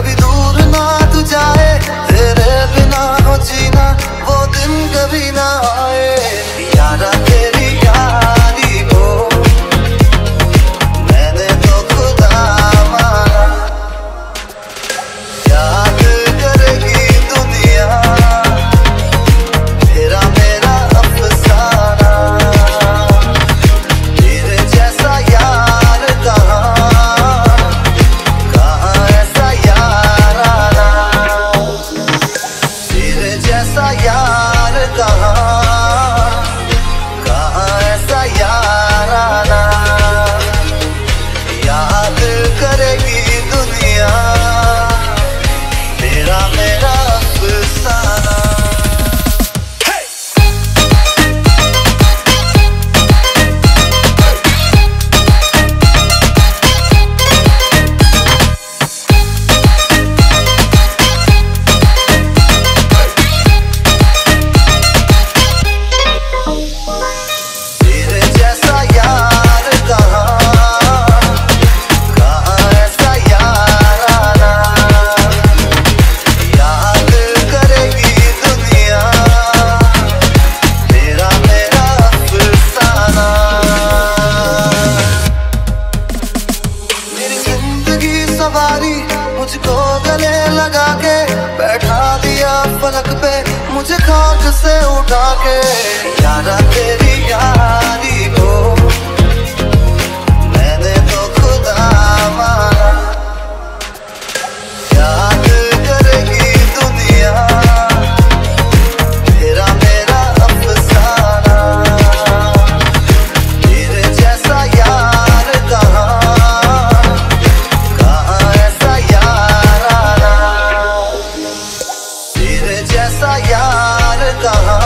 कभी दूर ना तू जाए तेरे बिना हो जीना वो दिन कभी ना मुझको गले लगा के बैठा दिया पलक पे, मुझे खाक से उठा के। यारा तेरी यारी का